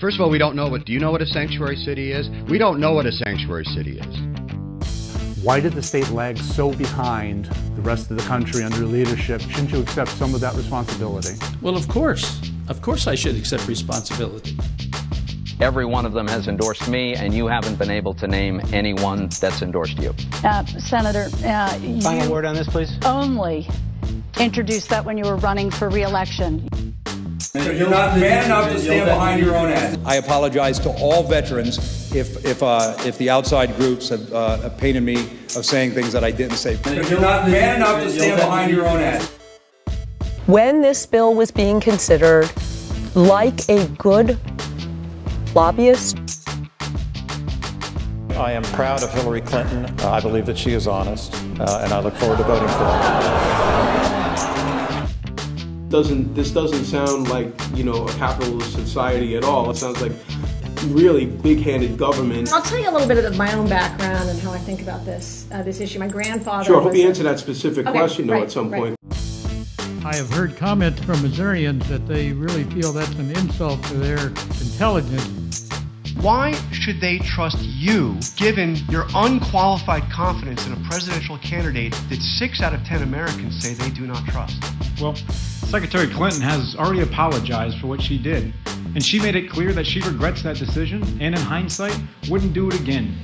First of all, we don't know what. Do you know what a sanctuary city is? We don't know what a sanctuary city is. Why did the state lag so behind the rest of the country under leadership? Shouldn't you accept some of that responsibility? Well, of course. Of course I should accept responsibility. Every one of them has endorsed me, and you haven't been able to name anyone that's endorsed you. Uh, Senator, uh, Final word on this, please. only introduced that when you were running for reelection. You're not man enough to stand behind your own ass. I apologize to all veterans if, if, uh, if the outside groups have uh, painted me of saying things that I didn't say. You're not man enough to stand behind your own ass. When this bill was being considered, like a good lobbyist, I am proud of Hillary Clinton. Uh, I believe that she is honest, uh, and I look forward to voting for her. Doesn't this doesn't sound like you know a capitalist society at all? It sounds like really big-handed government. I'll tell you a little bit of my own background and how I think about this uh, this issue. My grandfather. Sure, I hope was you answer that specific Okay, question though right, at some right. point. I have heard comments from Missourians that they really feel that's an insult to their intelligence. Why should they trust you, given your unqualified confidence in a presidential candidate that six out of ten Americans say they do not trust? Well, Secretary Clinton has already apologized for what she did, and she made it clear that she regrets that decision and, in hindsight, wouldn't do it again.